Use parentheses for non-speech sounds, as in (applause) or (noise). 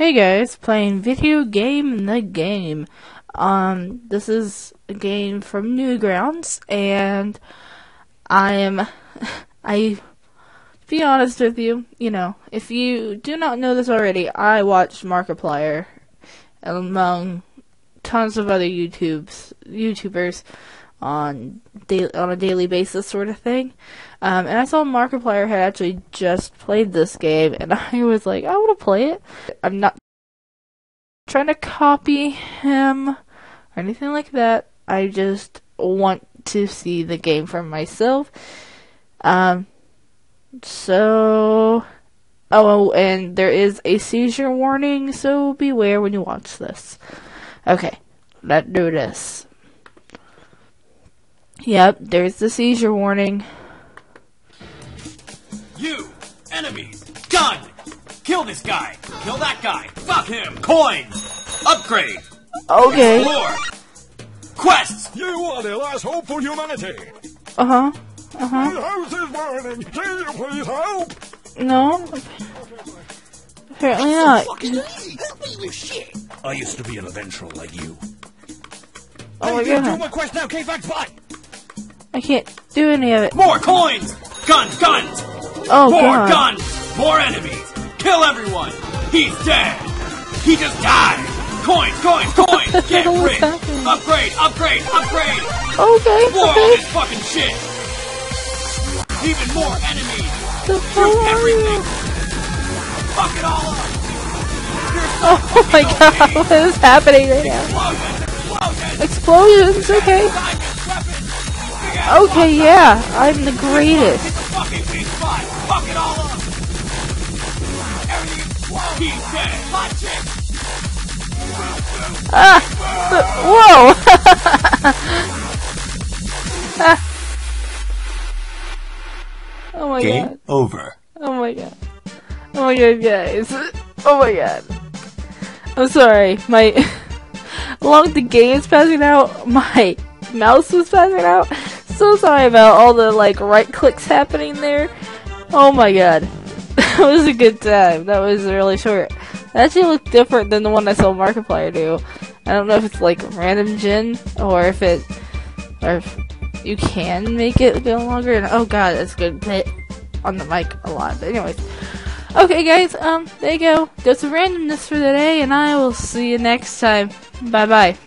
Hey guys, playing video game the game. Um, this is a game from Newgrounds, and I am, (laughs) I, to be honest with you, you know, if you do not know this already, I watch Markiplier among tons of other YouTubes, YouTubers on da- on a daily basis, sort of thing. Um, and I saw Markiplier had actually just played this game, and (laughs) I was like, I want to play it. I'm not trying to copy him or anything like that. I just want to see the game for myself. Um, so, oh, and there is a seizure warning, so beware when you watch this. Okay, let's do this. Yep, there's the seizure warning. You! Enemies! Gun! Kill this guy! Kill that guy! Fuck him! Coins! Upgrade! Okay. Explore! Quests! You are the last hope for humanity. Uh huh. Uh huh. The house is burning. Can you please help? No. Apparently not. I used to be an adventurer like you. Oh my Do god. my quest now, K-Fax, bye. I can't do any of it. More coins! Guns! Guns! Oh More god. guns! More enemies! Kill everyone! He's dead! He just died! Coins! (laughs) Coins! Coins! Get rich! Upgrade! Upgrade! Upgrade! Okay. More all this fucking shit! Even more enemies! The Shoot everything! Fuck it all up! (laughs) Oh my god. What is happening right now? Explosions. Okay. Okay. Yeah. I'm the greatest. It's a fucking big spot! Fuck it all up! Everything explodes! He's dead! Hot chick! Ah. Whoa. Ah. (laughs) Oh my god. Game over. Oh my god. Oh my god, guys. Oh my god. I'm sorry. My (laughs) along with the game is passing out, my mouse was passing out. So sorry about all the like right clicks happening there. Oh my god. (laughs) That was a good time. That was really short. That actually looked different than the one I saw Markiplier do. I don't know if it's like random gin or if it or if you can make it go longer. And oh god, that's good. Hit on the mic a lot. But anyways, okay, guys. Um, there you go. That's randomness for the day, and I will see you next time. Bye bye.